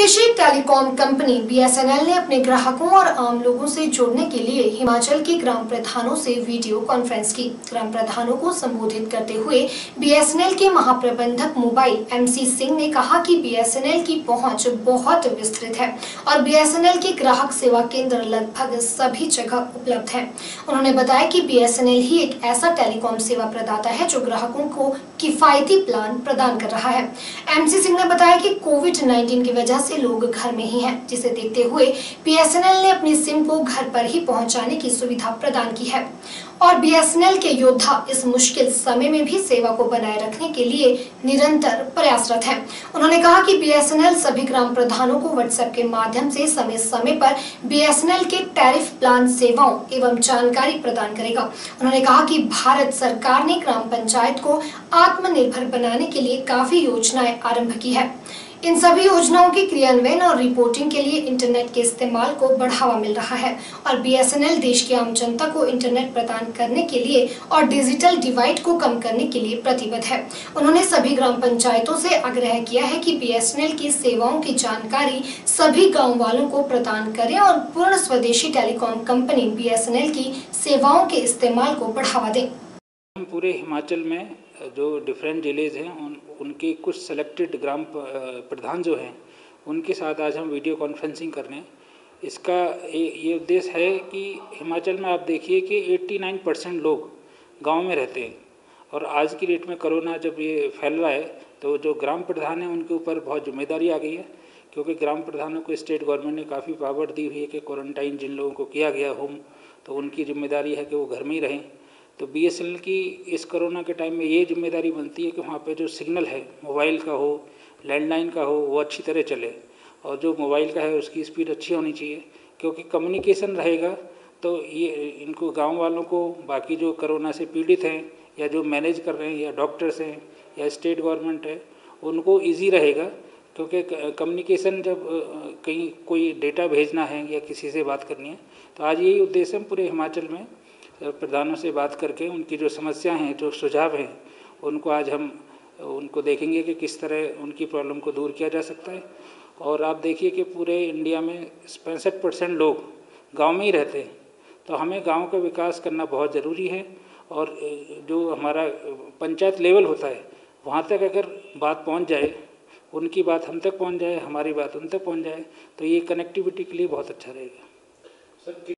स्वदेशी telecom company BSNL ने अपने ग्राहकों और आम लोगों से जुड़ने के लिए हिमाचल के ग्राम प्रधानों से वीडियो कॉन्फ्रेंस की। ग्राम प्रधानों को संबोधित करते हुए बीएसएनएल के महाप्रबंधक मोबाइल एमसी सिंह ने कहा कि बीएसएनएल की पहुँच बहुत विस्तृत है और बीएसएनएल के ग्राहक सेवा केंद्र लगभग सभी जगह उपलब्ध है। उन्होंने बताया कि बीएसएनएल ही एक ऐसा टेलीकॉम सेवा प्रदाता है जो ग्राहकों को किफायती प्लान प्रदान कर रहा है। एमसी सिंह ने बताया की कोविड नाइन्टीन की वजह से लोग घर में ही हैं, जिसे देखते हुए बीएसएनएल ने अपनी सिम को घर पर ही पहुँचाने की सुविधा प्रदान की है। और बीएसएनएल के योद्धा इस मुश्किल समय में भी सेवा को बनाए रखने के लिए निरंतर प्रयासरत हैं। उन्होंने कहा कि बीएसएनएल सभी ग्राम प्रधानों को व्हाट्सएप के माध्यम से समय समय पर बीएसएनएल के टैरिफ प्लान, सेवाओं एवं जानकारी प्रदान करेगा। उन्होंने कहा कि भारत सरकार ने ग्राम पंचायत को आत्मनिर्भर बनाने के लिए काफ़ी योजनाएँ आरंभ की है। इन सभी योजनाओं के क्रियान्वयन और रिपोर्टिंग के लिए इंटरनेट के इस्तेमाल को बढ़ावा मिल रहा है और बीएसएनएल देश की आम जनता को इंटरनेट प्रदान करने के लिए और डिजिटल डिवाइड को कम करने के लिए प्रतिबद्ध है। उन्होंने सभी ग्राम पंचायतों से आग्रह किया है कि बीएसएनएल की सेवाओं की जानकारी सभी गाँव वालों को प्रदान करें और पूर्ण स्वदेशी टेलीकॉम कंपनी बीएसएनएल की सेवाओं के इस्तेमाल को बढ़ावा दे। पूरे हिमाचल में जो डिफरेंट जिलेज हैं, उन, उनके कुछ सेलेक्टेड ग्राम प्रधान जो हैं, उनके साथ आज हम वीडियो कॉन्फ्रेंसिंग कर रहे हैं। इसका ये उद्देश्य है कि हिमाचल में आप देखिए कि 89 परसेंट लोग गाँव में रहते हैं। और आज की डेट में कोरोना जब ये फैल रहा है तो जो ग्राम प्रधान हैं, उनके ऊपर बहुत ज़िम्मेदारी आ गई है। क्योंकि ग्राम प्रधानों को स्टेट गवर्नमेंट ने काफ़ी पावर दी हुई है कि क्वारंटाइन जिन लोगों को किया गया होम तो उनकी ज़िम्मेदारी है कि वो घर में ही रहें। तो बीएसएनएल की इस कोरोना के टाइम में ये ज़िम्मेदारी बनती है कि वहाँ पे जो सिग्नल है, मोबाइल का हो, लैंडलाइन का हो, वो अच्छी तरह चले। और जो मोबाइल का है, उसकी स्पीड अच्छी होनी चाहिए। क्योंकि कम्युनिकेशन रहेगा तो ये इनको गाँव वालों को, बाकी जो कोरोना से पीड़ित हैं, या जो मैनेज कर रहे हैं, या डॉक्टर्स हैं, या स्टेट गवर्नमेंट है, उनको ईजी रहेगा। क्योंकि कम्युनिकेशन जब कहीं कोई डेटा भेजना है, या किसी से बात करनी है तो आज यही उद्देश्य है पूरे हिमाचल में प्रधानों से बात करके उनकी जो समस्या हैं, जो सुझाव हैं, उनको आज हम, उनको देखेंगे कि किस तरह उनकी प्रॉब्लम को दूर किया जा सकता है। और आप देखिए कि पूरे इंडिया में पैंसठ परसेंट लोग गाँव में ही रहते हैं। तो हमें गाँव का विकास करना बहुत ज़रूरी है और जो हमारा पंचायत लेवल होता है, वहाँ तक अगर बात पहुँच जाए, उनकी बात हम तक पहुँच जाए, हमारी बात उन तक पहुँच जाए तो ये कनेक्टिविटी के लिए बहुत अच्छा रहेगा।